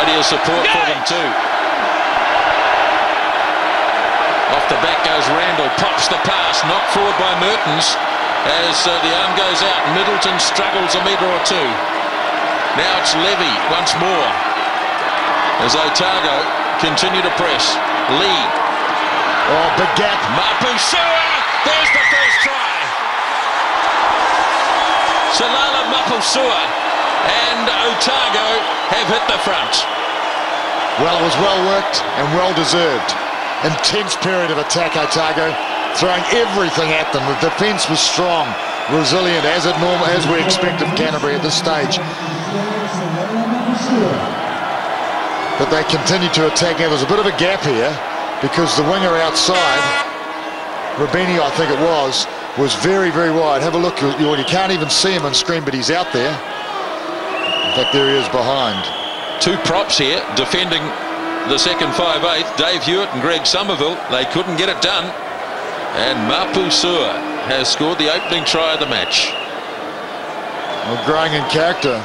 Plenty of support for them too. Off the back goes Randell, pops the pass, knocked forward by Mehrtens as uh, the arm goes out. Middleton struggles a metre or two. Now it's Levy once more as Otago continue to press. Lee. Oh, big gap. Mapusua. There's the first try. Seilala Mapusua and Otago have hit the front. Well, it was well worked and well deserved. Intense period of attack, Otago, throwing everything at them. The defence was strong, resilient, as it normal as we expect of Canterbury at this stage. But they continued to attack. There was a bit of a gap here because the winger outside, Rabini, I think it was, was very, very wide. Have a look. You, you can't even see him on screen, but he's out there. In fact, there he is behind. Two props here defending the second 5-8. Dave Hewett and Greg Somerville. They couldn't get it done. And Mapu Mapusua has scored the opening try of the match. Well, growing in character.